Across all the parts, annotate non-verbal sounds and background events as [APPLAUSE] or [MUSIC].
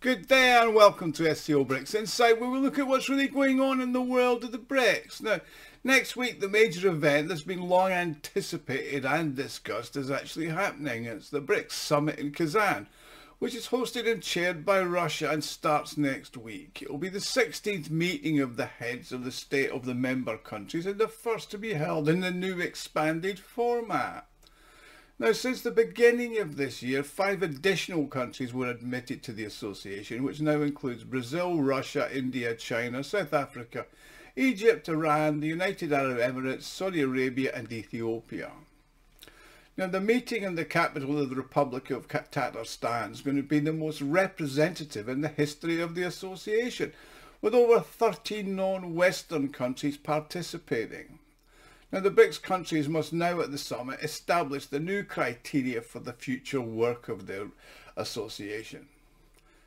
Good day and welcome to SCO BRICS Insight where we look at what's really going on in the world of the BRICS. Now, next week the major event that's been long anticipated and discussed is actually happening. It's the BRICS Summit in Kazan, which is hosted and chaired by Russia and starts next week. It will be the 16th meeting of the heads of the state of the member countries and the first to be held in the new expanded format. Now, since the beginning of this year, five additional countries were admitted to the association, which now includes Brazil, Russia, India, China, South Africa, Egypt, Iran, the United Arab Emirates, Saudi Arabia and Ethiopia. Now, the meeting in the capital of the Republic of Tatarstan is going to be the most representative in the history of the association, with over 13 non-Western countries participating. Now the BRICS countries must now at the summit establish the new criteria for the future work of their association.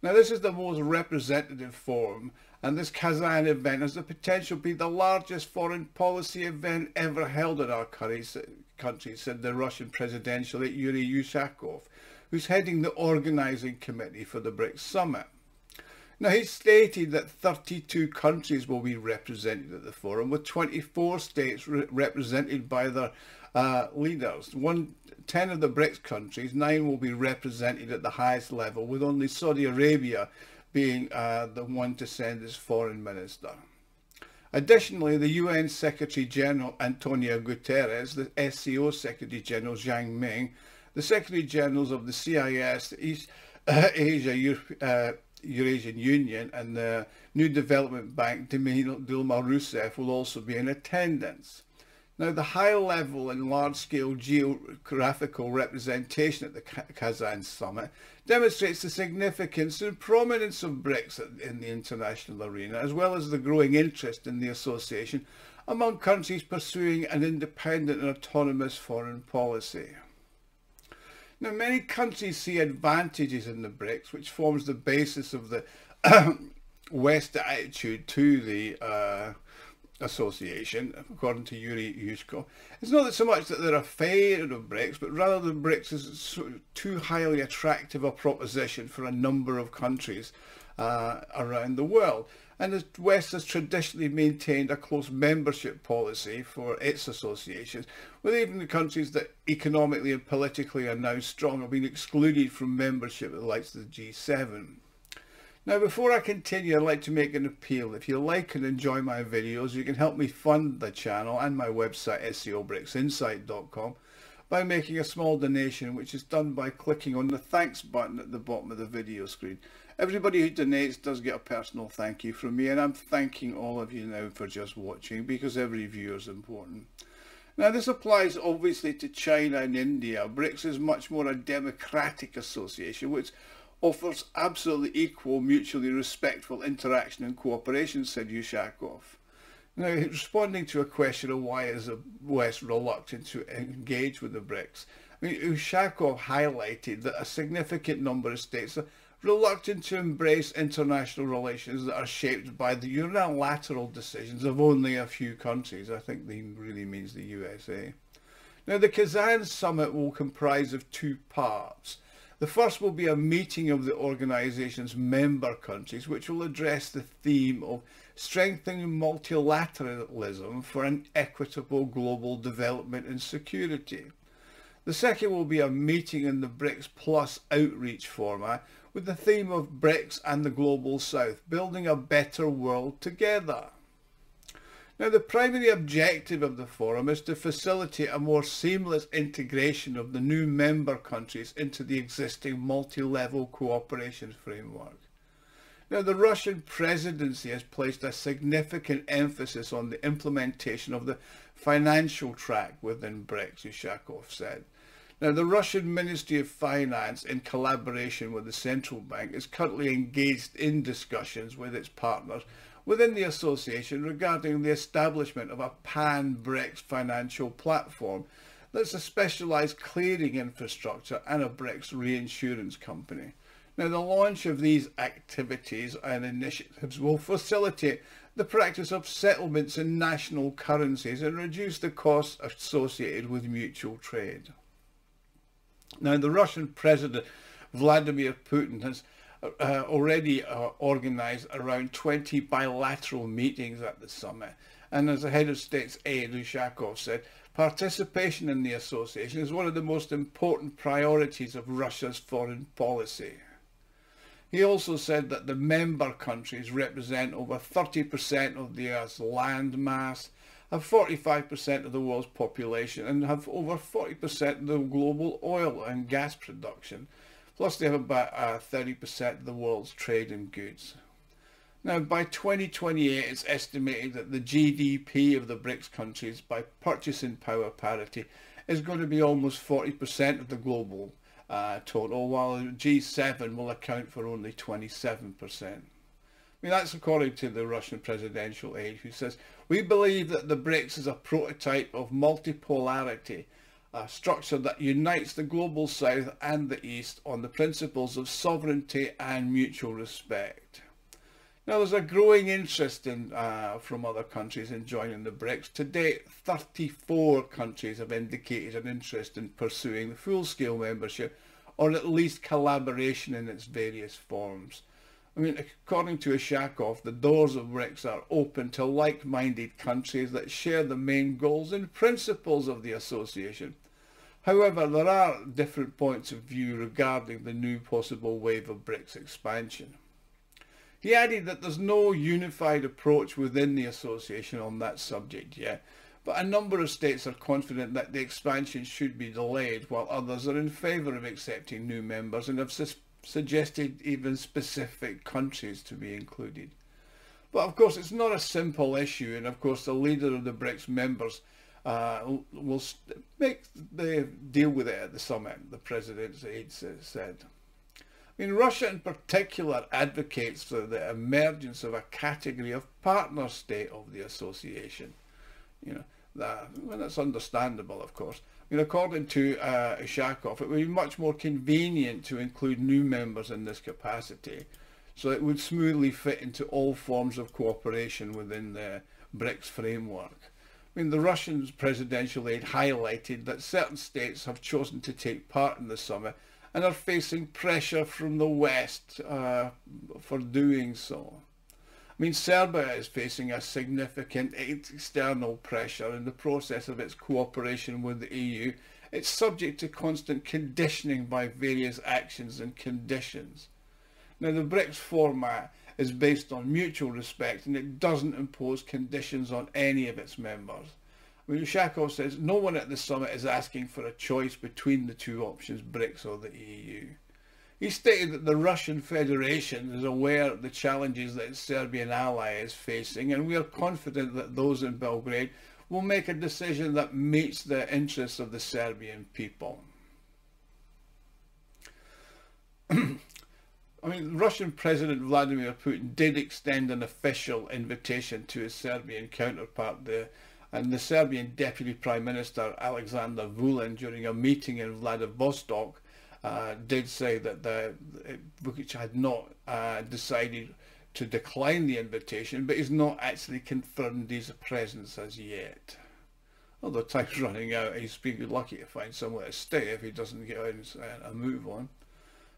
Now this is the most representative forum and this Kazan event has the potential to be the largest foreign policy event ever held in our country, said the Russian presidential Yuri Ushakov, who's heading the organising committee for the BRICS summit. Now, he stated that 32 countries will be represented at the forum, with 24 states re represented by their uh, leaders. One, 10 of the BRICS countries, nine will be represented at the highest level, with only Saudi Arabia being uh, the one to send its foreign minister. Additionally, the UN Secretary General Antonio Guterres, the SCO Secretary General Zhang Ming, the Secretary Generals of the CIS, East uh, Asia, Europe, uh, Eurasian Union and the New Development Bank, Dilma Rousseff, will also be in attendance. Now, the high level and large scale geographical representation at the Kazan summit demonstrates the significance and prominence of BRICS in the international arena, as well as the growing interest in the association among countries pursuing an independent and autonomous foreign policy. Now, many countries see advantages in the BRICS, which forms the basis of the [COUGHS] West attitude to the uh, association, according to Yuri Ushakov. It's not that so much that they're afraid of BRICS, but rather the BRICS is too highly attractive a proposition for a number of countries uh, around the world. And the West has traditionally maintained a close membership policy for its associations, with even the countries that economically and politically are now strong have been excluded from membership at the likes of the G7. Now before I continue I'd like to make an appeal. If you like and enjoy my videos you can help me fund the channel and my website scobricsinsight.com by making a small donation which is done by clicking on the thanks button at the bottom of the video screen. Everybody who donates does get a personal thank you from me and I'm thanking all of you now for just watching because every viewer is important. Now this applies obviously to China and India. BRICS is much more a democratic association which offers absolutely equal, mutually respectful interaction and cooperation, said Ushakov. Now, responding to a question of why is the West reluctant to engage with the BRICS, I mean, Ushakov highlighted that a significant number of states reluctant to embrace international relations that are shaped by the unilateral decisions of only a few countries. I think he really means the USA. Now, the Kazan summit will comprise of two parts. The first will be a meeting of the organisation's member countries which will address the theme of strengthening multilateralism for an equitable global development and security. The second will be a meeting in the BRICS Plus outreach format with the theme of BRICS and the Global South, building a better world together. Now the primary objective of the forum is to facilitate a more seamless integration of the new member countries into the existing multi-level cooperation framework. Now the Russian presidency has placed a significant emphasis on the implementation of the financial track within BRICS, Ushakov said. Now the Russian Ministry of Finance in collaboration with the central bank is currently engaged in discussions with its partners within the association regarding the establishment of a pan-BRICS financial platform that's a specialised clearing infrastructure and a BRICS reinsurance company. Now the launch of these activities and initiatives will facilitate the practice of settlements in national currencies and reduce the costs associated with mutual trade. Now the Russian President Vladimir Putin has uh, already uh, organised around 20 bilateral meetings at the summit. And as the head of state's aide, Ushakov said, participation in the association is one of the most important priorities of Russia's foreign policy. He also said that the member countries represent over 30% of the Earth's land mass, have 45% of the world's population and have over 40% of the global oil and gas production. Plus they have about uh, 30% of the world's trade in goods. Now by 2028 it's estimated that the GDP of the BRICS countries by purchasing power parity is going to be almost 40% of the global uh, total, while G7 will account for only 27%. Mean, that's according to the Russian presidential aide, who says, we believe that the BRICS is a prototype of multipolarity, a structure that unites the global south and the east on the principles of sovereignty and mutual respect. Now there's a growing interest in, uh, from other countries in joining the BRICS. To date, 34 countries have indicated an interest in pursuing full-scale membership or at least collaboration in its various forms. I mean, according to Ushakov, the doors of BRICS are open to like-minded countries that share the main goals and principles of the association. However, there are different points of view regarding the new possible wave of BRICS expansion. He added that there's no unified approach within the association on that subject yet, but a number of states are confident that the expansion should be delayed, while others are in favour of accepting new members and have su suggested even specific countries to be included. But of course, it's not a simple issue, and of course, the leader of the BRICS members uh, will make the deal with it at the summit, the president's aide said. I mean, Russia in particular advocates for the emergence of a category of partner state of the association. You know, that, well, that's understandable, of course. According to uh, it would be much more convenient to include new members in this capacity, so it would smoothly fit into all forms of cooperation within the BRICS framework. I mean, the Russian presidential aide highlighted that certain states have chosen to take part in the summit and are facing pressure from the West uh, for doing so. I mean, Serbia is facing a significant external pressure in the process of its cooperation with the EU. It's subject to constant conditioning by various actions and conditions. Now, the BRICS format is based on mutual respect and it doesn't impose conditions on any of its members. Ushakov says no one at the summit is asking for a choice between the two options, BRICS or the EU. He stated that the Russian Federation is aware of the challenges that its Serbian ally is facing and we are confident that those in Belgrade will make a decision that meets the interests of the Serbian people. [CLEARS THROAT] I mean, Russian President Vladimir Putin did extend an official invitation to his Serbian counterpart, there, and the Serbian Deputy Prime Minister Alexander Vulin during a meeting in Vladivostok uh, did say that the Vucic had not uh, decided to decline the invitation, but he's not actually confirmed his presence as yet. Although time's [LAUGHS] running out, he's been lucky to find somewhere to stay if he doesn't get a move on.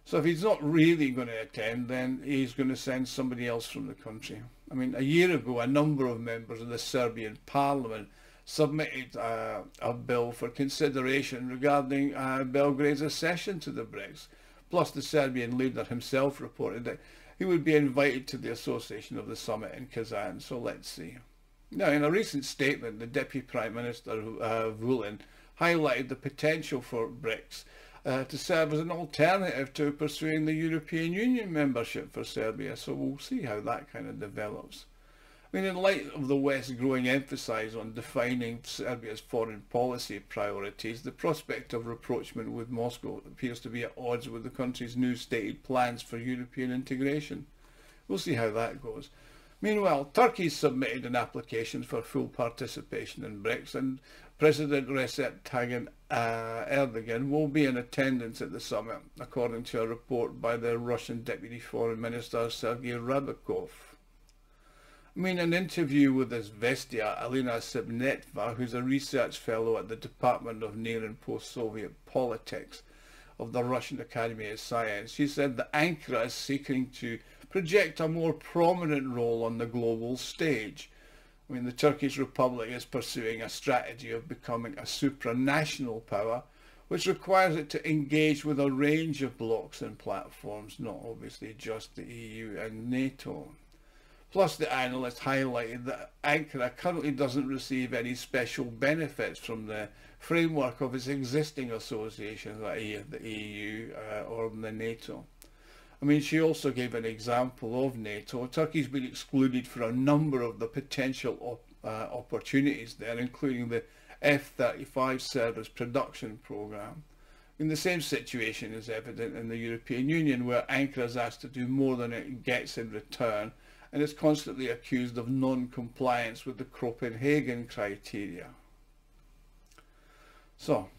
So if he's not really going to attend, then he's going to send somebody else from the country. I mean, a year ago, a number of members of the Serbian parliament submitted uh, a bill for consideration regarding uh, Belgrade's accession to the BRICS. Plus, the Serbian leader himself reported that he would be invited to the association of the summit in Kazan. So let's see. Now, in a recent statement, the Deputy Prime Minister, uh, Vulin, highlighted the potential for BRICS uh, to serve as an alternative to pursuing the European Union membership for Serbia. So we'll see how that kind of develops. I mean, in light of the West's growing emphasis on defining Serbia's foreign policy priorities, the prospect of rapprochement with Moscow appears to be at odds with the country's new stated plans for European integration. We'll see how that goes. Meanwhile, Turkey submitted an application for full participation in BRICS and President Recep Tayyip uh, Erdogan will be in attendance at the summit, according to a report by the Russian Deputy Foreign Minister Sergei Ryabkov. I mean, an interview with Izvestia, Alina Sebnetva, who's a research fellow at the Department of Near and Post-Soviet Politics, of the Russian Academy of Science. She said that Ankara is seeking to project a more prominent role on the global stage. I mean, the Turkish Republic is pursuing a strategy of becoming a supranational power, which requires it to engage with a range of blocs and platforms, not obviously just the EU and NATO. Plus, the analyst highlighted that Ankara currently doesn't receive any special benefits from the framework of its existing associations, i.e. the EU uh, or the NATO. I mean, she also gave an example of NATO. Turkey's been excluded for a number of the potential op uh, opportunities there, including the F-35 service production programme. In the same situation is evident in the European Union, where Ankara is asked to do more than it gets in return, and is constantly accused of non-compliance with the Copenhagen criteria. So,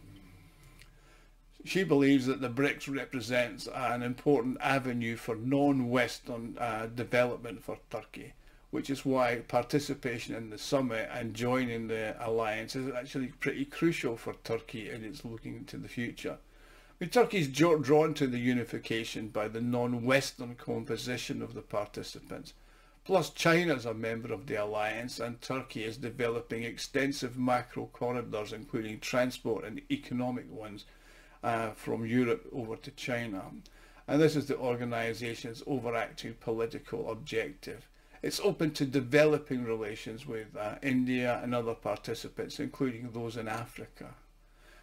she believes that the BRICS represents an important avenue for non-Western uh, development for Turkey, which is why participation in the summit and joining the alliance is actually pretty crucial for Turkey in its looking into the future. I mean, Turkey is drawn to the unification by the non-Western composition of the participants. Plus, China is a member of the alliance and Turkey is developing extensive macro corridors, including transport and economic ones, uh, from Europe over to China. And this is the organisation's overarching political objective. It's open to developing relations with uh, India and other participants, including those in Africa.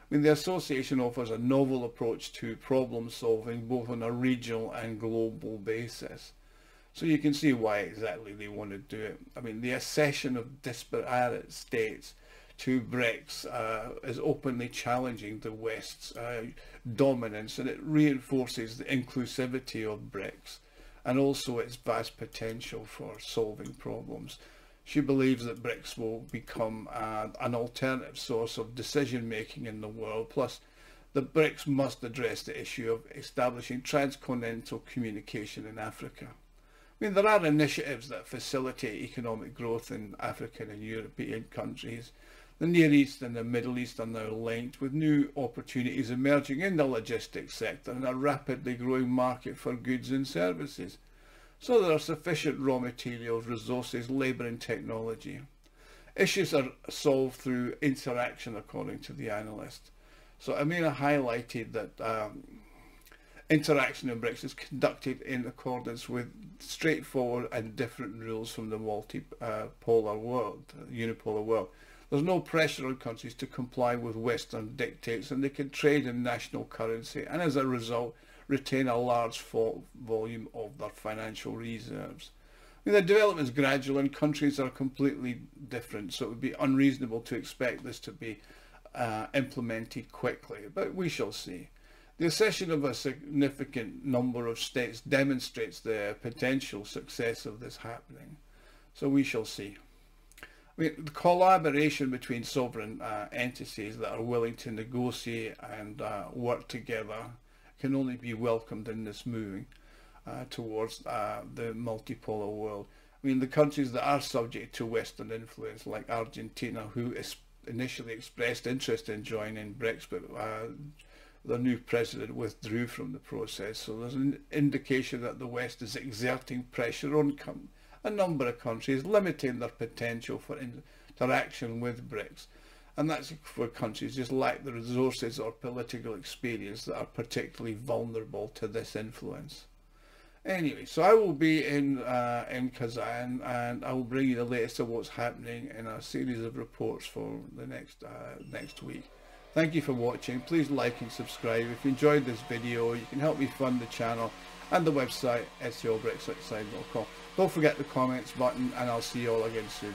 I mean, the association offers a novel approach to problem solving both on a regional and global basis. So you can see why exactly they want to do it. I mean, the accession of disparate states to BRICS uh, is openly challenging the West's uh, dominance and it reinforces the inclusivity of BRICS and also its vast potential for solving problems. She believes that BRICS will become uh, an alternative source of decision making in the world. Plus, the BRICS must address the issue of establishing transcontinental communication in Africa. Mean, there are initiatives that facilitate economic growth in African and European countries, the Near East and the Middle East are now linked with new opportunities emerging in the logistics sector and a rapidly growing market for goods and services. So there are sufficient raw materials, resources, labour and technology. Issues are solved through interaction according to the analyst. So Amina highlighted that um, interaction in BRICS is conducted in accordance with straightforward and different rules from the multipolar world, unipolar world. There's no pressure on countries to comply with Western dictates and they can trade in national currency and as a result retain a large volume of their financial reserves. I mean, the development is gradual and countries are completely different, so it would be unreasonable to expect this to be uh, implemented quickly, but we shall see. The accession of a significant number of states demonstrates the potential success of this happening, so we shall see. I mean, the collaboration between sovereign uh, entities that are willing to negotiate and uh, work together can only be welcomed in this moving uh, towards uh, the multipolar world. I mean, the countries that are subject to Western influence, like Argentina, who initially expressed interest in joining BRICS, the new president withdrew from the process. So there's an indication that the West is exerting pressure on a number of countries, limiting their potential for interaction with BRICS. And that's for countries just lack the resources or political experience that are particularly vulnerable to this influence. Anyway, so I will be in uh, in Kazan and I will bring you the latest of what's happening in a series of reports for the next uh, next week. Thank you for watching. Please like and subscribe. If you enjoyed this video, you can help me fund the channel and the website, scobricsinsight.com. Don't forget the comments button and I'll see you all again soon.